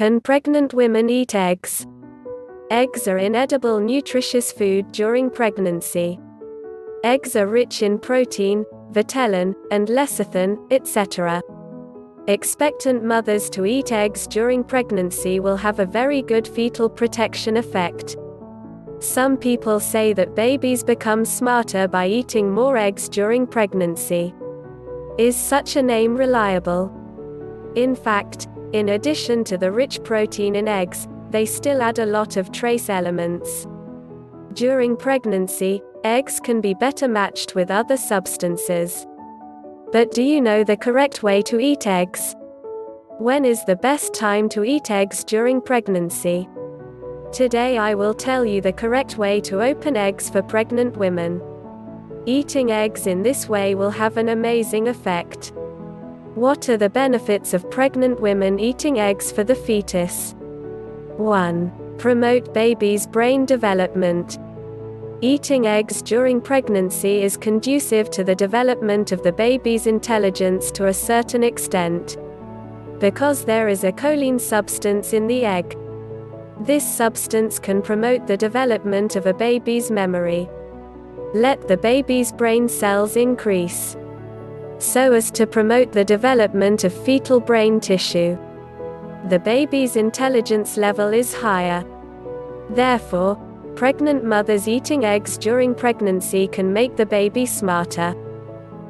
Can pregnant women eat eggs? Eggs are inedible nutritious food during pregnancy. Eggs are rich in protein, vitellin, and lecithin, etc. Expectant mothers to eat eggs during pregnancy will have a very good fetal protection effect. Some people say that babies become smarter by eating more eggs during pregnancy. Is such a name reliable? In fact, in addition to the rich protein in eggs, they still add a lot of trace elements. During pregnancy, eggs can be better matched with other substances. But do you know the correct way to eat eggs? When is the best time to eat eggs during pregnancy? Today I will tell you the correct way to open eggs for pregnant women. Eating eggs in this way will have an amazing effect. What are the benefits of pregnant women eating eggs for the fetus? 1. Promote baby's brain development. Eating eggs during pregnancy is conducive to the development of the baby's intelligence to a certain extent. Because there is a choline substance in the egg. This substance can promote the development of a baby's memory. Let the baby's brain cells increase so as to promote the development of fetal brain tissue. The baby's intelligence level is higher. Therefore, pregnant mothers eating eggs during pregnancy can make the baby smarter.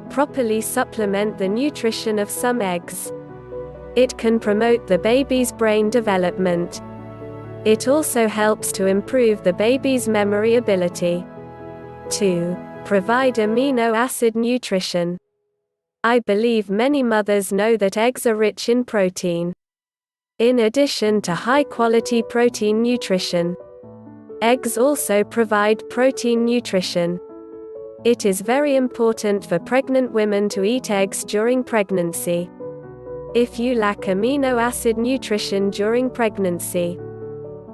Properly supplement the nutrition of some eggs. It can promote the baby's brain development. It also helps to improve the baby's memory ability. 2. Provide amino acid nutrition. I believe many mothers know that eggs are rich in protein. In addition to high quality protein nutrition, eggs also provide protein nutrition. It is very important for pregnant women to eat eggs during pregnancy. If you lack amino acid nutrition during pregnancy,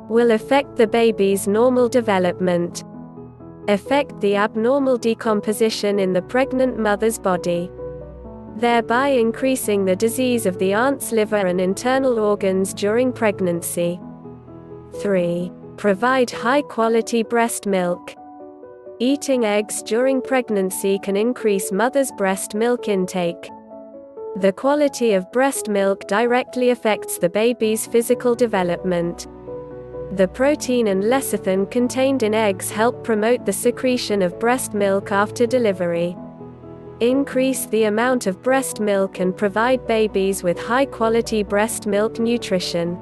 will affect the baby's normal development, affect the abnormal decomposition in the pregnant mother's body thereby increasing the disease of the aunt's liver and internal organs during pregnancy. 3. Provide high quality breast milk. Eating eggs during pregnancy can increase mother's breast milk intake. The quality of breast milk directly affects the baby's physical development. The protein and lecithin contained in eggs help promote the secretion of breast milk after delivery. Increase the amount of breast milk and provide babies with high quality breast milk nutrition.